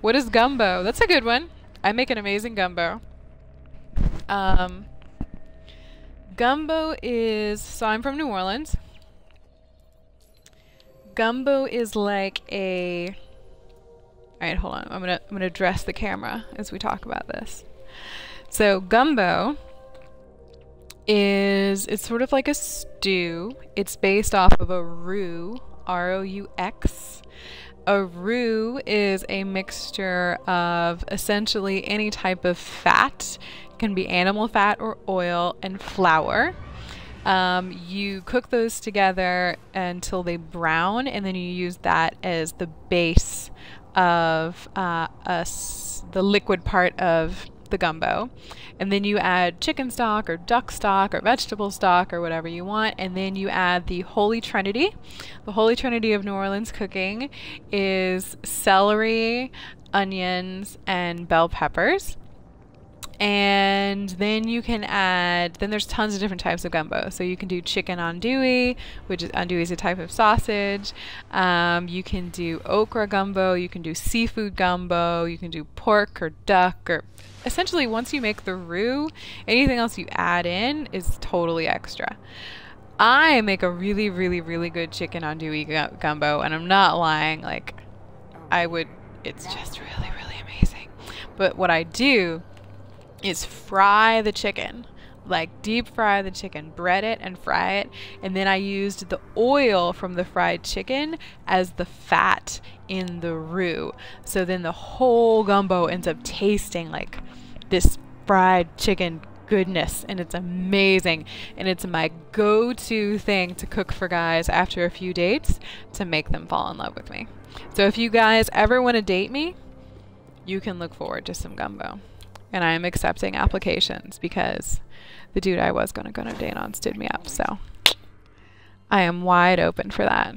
what is gumbo? That's a good one. I make an amazing gumbo. Um, gumbo is so I'm from New Orleans. Gumbo is like a. All right, hold on. I'm gonna I'm gonna address the camera as we talk about this. So gumbo is it's sort of like a stew. It's based off of a roux, R O U X. A roux is a mixture of essentially any type of fat. It can be animal fat or oil and flour. Um, you cook those together until they brown, and then you use that as the base of uh, us, the liquid part of the gumbo. And then you add chicken stock or duck stock or vegetable stock or whatever you want. And then you add the Holy Trinity. The Holy Trinity of New Orleans cooking is celery, onions, and bell peppers and then you can add then there's tons of different types of gumbo. So you can do chicken andouille which is andouille is a type of sausage. Um, you can do okra gumbo. You can do seafood gumbo. You can do pork or duck or essentially once you make the roux anything else you add in is totally extra. I make a really really really good chicken andouille gumbo and i'm not lying like i would it's just really really amazing. But what i do is fry the chicken. Like deep fry the chicken, bread it and fry it, and then I used the oil from the fried chicken as the fat in the roux. So then the whole gumbo ends up tasting like this fried chicken goodness. And it's amazing. And it's my go-to thing to cook for guys after a few dates to make them fall in love with me. So if you guys ever want to date me, you can look forward to some gumbo and I am accepting applications because the dude I was going to go on a date on stood me up. So I am wide open for that.